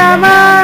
Tama